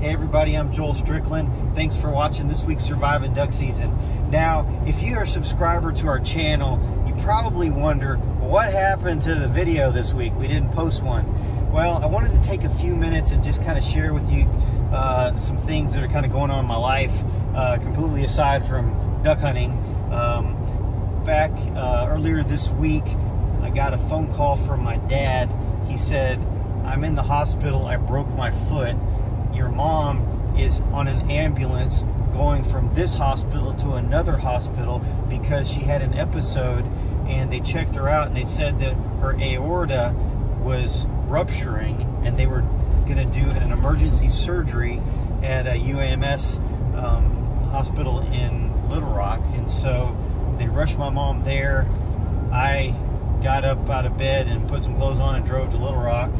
Hey everybody, I'm Joel Strickland. Thanks for watching this week's Surviving Duck Season. Now, if you are a subscriber to our channel, you probably wonder what happened to the video this week. We didn't post one. Well, I wanted to take a few minutes and just kind of share with you uh, some things that are kind of going on in my life, uh, completely aside from duck hunting. Um, back uh, earlier this week, I got a phone call from my dad. He said, I'm in the hospital, I broke my foot your mom is on an ambulance going from this hospital to another hospital because she had an episode and they checked her out and they said that her aorta was rupturing and they were going to do an emergency surgery at a UAMS um, hospital in Little Rock. And so they rushed my mom there. I got up out of bed and put some clothes on and drove to Little Rock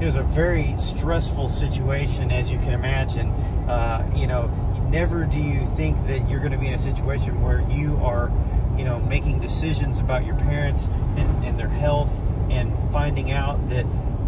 it was a very stressful situation, as you can imagine. Uh, you know, never do you think that you're going to be in a situation where you are, you know, making decisions about your parents and, and their health and finding out that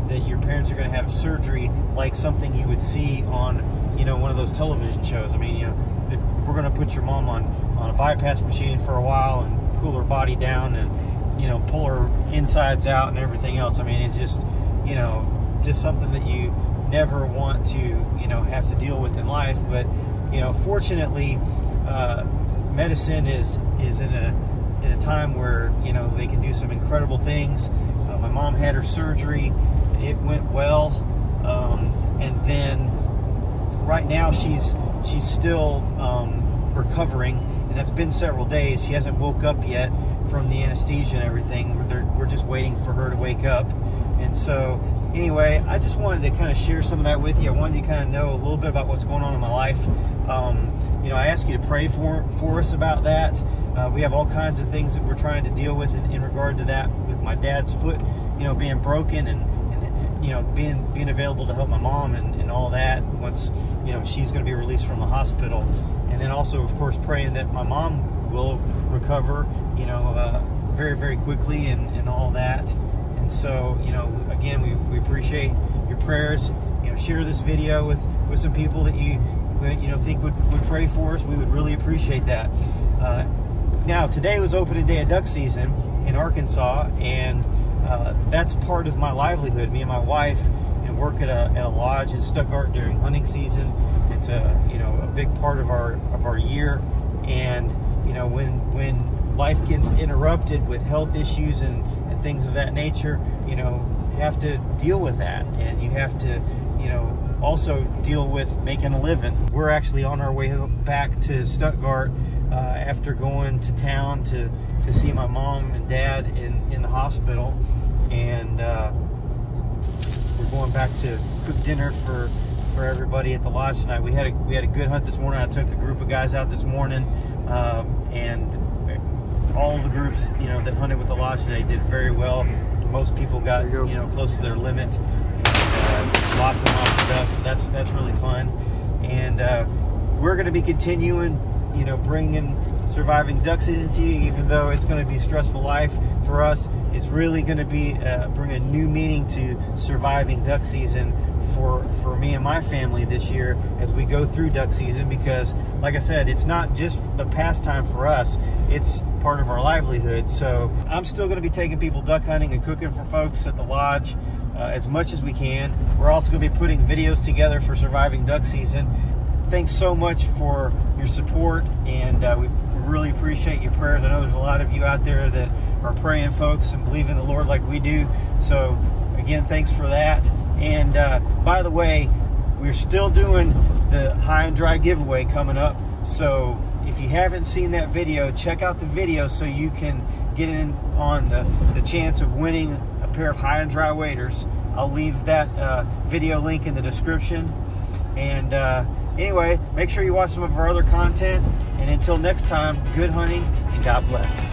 that your parents are going to have surgery like something you would see on, you know, one of those television shows. I mean, you know, we're going to put your mom on on a bypass machine for a while and cool her body down and, you know, pull her insides out and everything else. I mean, it's just, you know, just something that you never want to, you know, have to deal with in life. But, you know, fortunately, uh, medicine is is in a in a time where you know they can do some incredible things. Uh, my mom had her surgery; it went well, um, and then right now she's she's still um, recovering, and that's been several days. She hasn't woke up yet from the anesthesia and everything. We're, we're just waiting for her to wake up, and so anyway, I just wanted to kind of share some of that with you. I wanted you to kind of know a little bit about what's going on in my life. Um, you know, I ask you to pray for for us about that. Uh, we have all kinds of things that we're trying to deal with in, in, regard to that. With my dad's foot, you know, being broken and, and you know being being available to help my mom and, and all that once you know she's going to be released from the hospital, and then also of course praying that my mom will recover. You know, uh, very very quickly and, and all that. And so, you know, again, we, we appreciate your prayers. You know, share this video with, with some people that you, you know, think would, would pray for us. We would really appreciate that. Uh, now, today was opening day of duck season in Arkansas, and uh, that's part of my livelihood. Me and my wife and work at a, at a lodge in Stuttgart during hunting season. It's a you know a big part of our of our year, and you know when when life gets interrupted with health issues and things of that nature, you know, have to deal with that. And you have to, you know, also deal with making a living. We're actually on our way back to Stuttgart uh, after going to town to, to see my mom and dad in, in the hospital. And uh, we're going back to cook dinner for for everybody at the lodge tonight. We had a we had a good hunt this morning. I took a group of guys out this morning, um, and all the groups, you know, that hunted with the lodge today did very well. Most people got, you, you, know, close to their limit. And, uh, lots of ducks, so that's that's really fun. And uh, we're going to be continuing, you know, bringing surviving duck season to you, even though it's going to be stressful life for us. It's really going to be uh, bring a new meaning to surviving duck season for for me and my family this year as we go through duck season because like I said it's not just the pastime for us it's part of our livelihood so I'm still going to be taking people duck hunting and cooking for folks at the lodge uh, as much as we can we're also going to be putting videos together for surviving duck season thanks so much for your support and uh, we really appreciate your prayers I know there's a lot of you out there that are praying folks and believe in the Lord like we do so again thanks for that and uh, by the way, we're still doing the high and dry giveaway coming up. So if you haven't seen that video, check out the video so you can get in on the, the chance of winning a pair of high and dry waders. I'll leave that uh, video link in the description. And uh, anyway, make sure you watch some of our other content. And until next time, good hunting and God bless.